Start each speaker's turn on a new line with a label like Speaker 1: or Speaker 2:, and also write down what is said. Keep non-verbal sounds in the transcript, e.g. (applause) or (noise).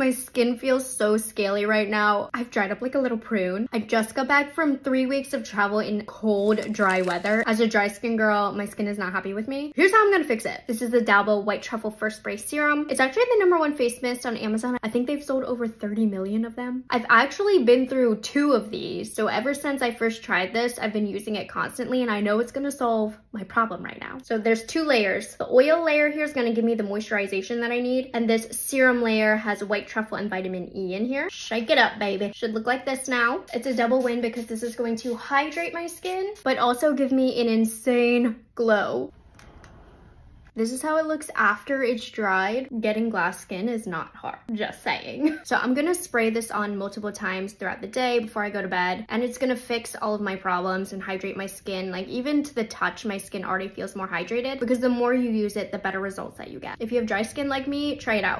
Speaker 1: My skin feels so scaly right now. I've dried up like a little prune. I just got back from three weeks of travel in cold, dry weather. As a dry skin girl, my skin is not happy with me. Here's how I'm gonna fix it. This is the d'Alba White Truffle First Spray Serum. It's actually the number one face mist on Amazon. I think they've sold over 30 million of them. I've actually been through two of these. So ever since I first tried this, I've been using it constantly and I know it's gonna solve my problem right now. So there's two layers. The oil layer here is gonna give me the moisturization that I need. And this serum layer has white truffle and vitamin E in here. Shake it up, baby. Should look like this now. It's a double win because this is going to hydrate my skin, but also give me an insane glow. This is how it looks after it's dried. Getting glass skin is not hard, just saying. (laughs) So I'm gonna spray this on multiple times throughout the day before I go to bed, and it's gonna fix all of my problems and hydrate my skin. Like even to the touch, my skin already feels more hydrated because the more you use it, the better results that you get. If you have dry skin like me, try it out.